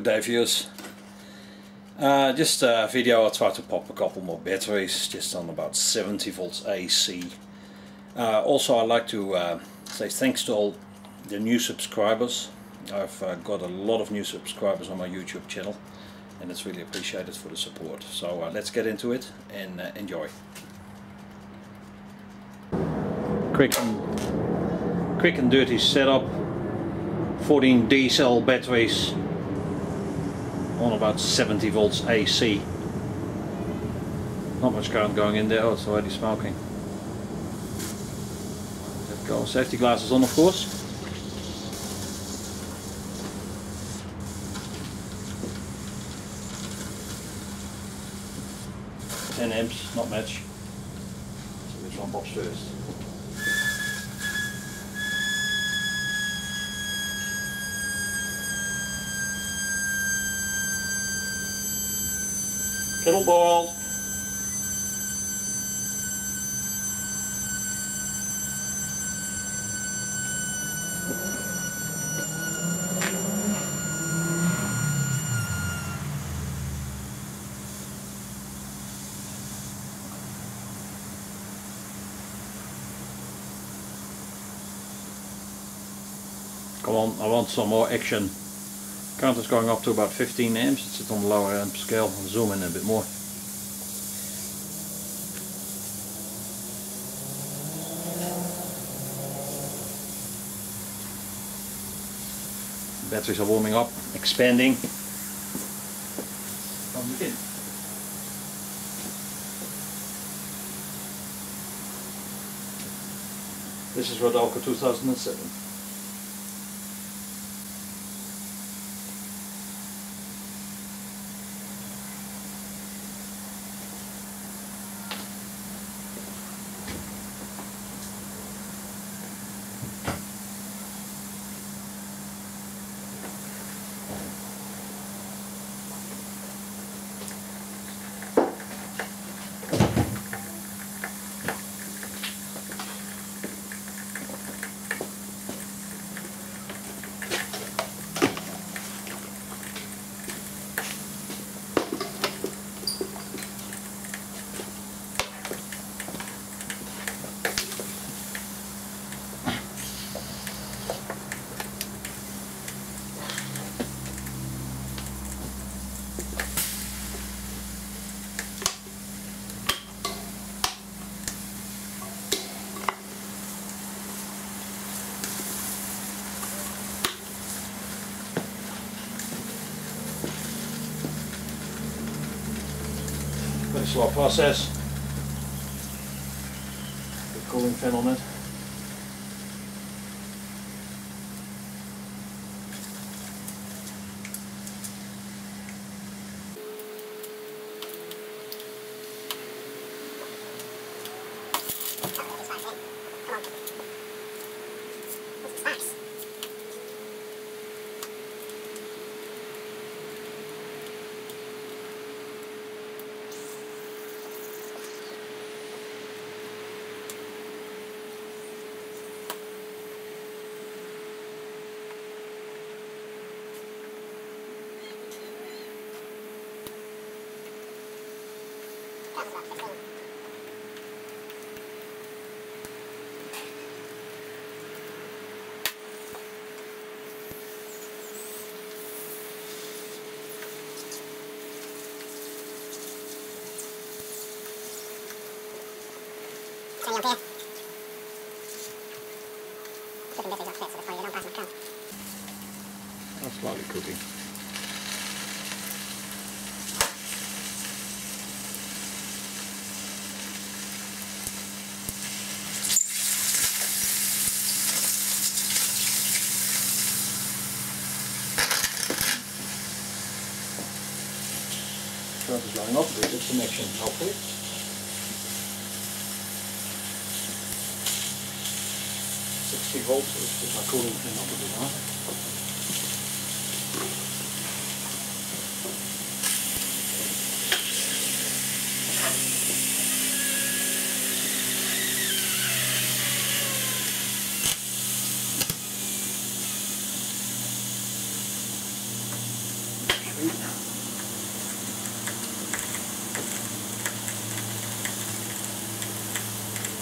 Good day viewers. Uh, just a video I tried to pop a couple more batteries just on about 70 volts AC. Uh, also I'd like to uh, say thanks to all the new subscribers. I've uh, got a lot of new subscribers on my YouTube channel and it's really appreciated for the support. So uh, let's get into it and uh, enjoy. Quick and, quick and dirty setup. 14 D cell batteries on about 70 volts AC. Not much current going in there, oh, it's already smoking. Let go. Safety glasses on of course. Ten amps, not much. So which one pops first? Kettle boiled. Come on, I want some more action. Is going up to about 15 amps, it's on the lower amp scale, I'll zoom in a bit more. Batteries are warming up, expanding. This is Rodalco 2007. Slow process. The cooling fan on it. Twenty ampere. Putting batteries up flat so that's why you don't pass my slowly cooking. Is going up a bit, it's connection hopefully. Sixty volts, so let's put my cooling fan up a bit higher.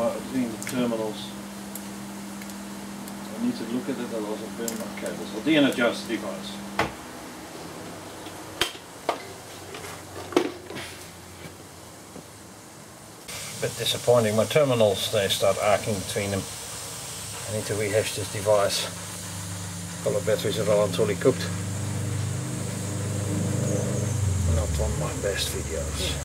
the about between the terminals. I need to look at I'll also burn my cables. I'll de-energize the device. Bit disappointing, my terminals they start arcing between them. I need to rehash this device. All the batteries are all totally cooked. Not on my best videos.